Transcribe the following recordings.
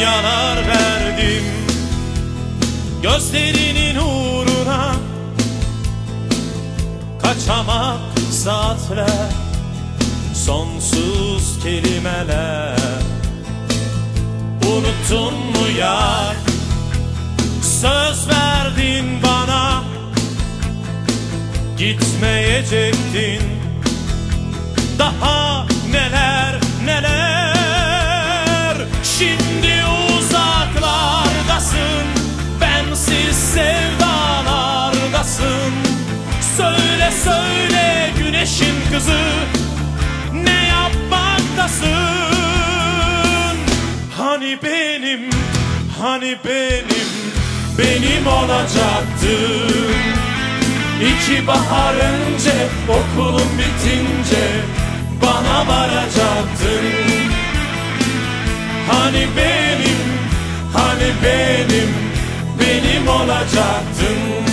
yanar verdim. Gözlerinin uğruna Kaçamak saatler Sonsuz kelimeler. Unuttun mu ya? Söz verdin bana. Gitmeyecektin. Daha sevdalardasın Söyle söyle güneşin kızı Ne yapmaktasın? Hani benim Hani benim Benim olacaktın? İki bahar önce okulum bitince bana varacaktın. Hani benim, hani benim, benim olacaktın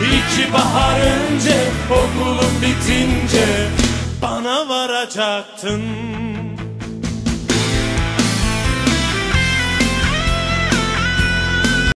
İki bahar önce okulum bitince bana varacaktın